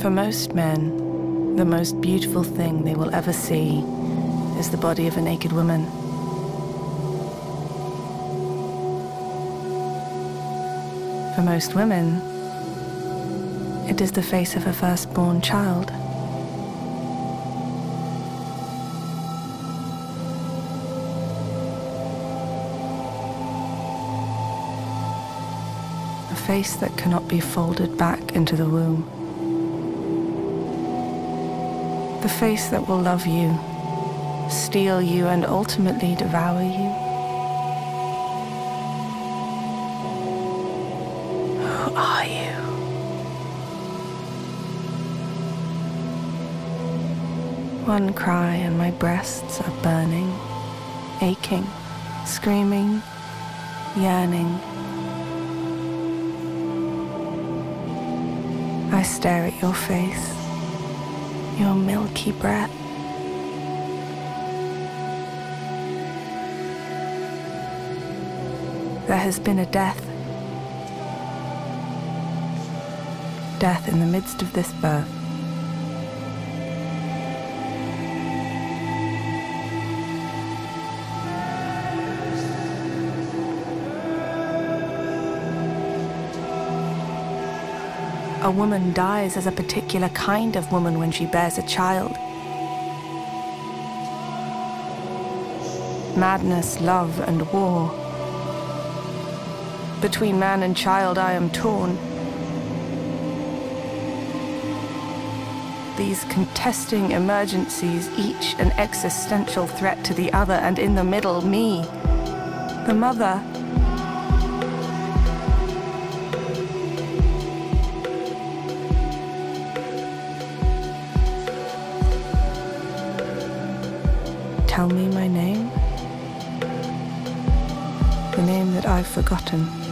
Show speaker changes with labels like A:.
A: For most men, the most beautiful thing they will ever see is the body of a naked woman. For most women, it is the face of a firstborn child. A face that cannot be folded back into the womb. The face that will love you, steal you, and ultimately devour you. Who are you? One cry and my breasts are burning, aching, screaming, yearning. I stare at your face, your milky breath. There has been a death. Death in the midst of this birth. A woman dies as a particular kind of woman when she bears a child. Madness, love, and war. Between man and child, I am torn. These contesting emergencies, each an existential threat to the other, and in the middle, me, the mother. Tell me my name. The name that I've forgotten.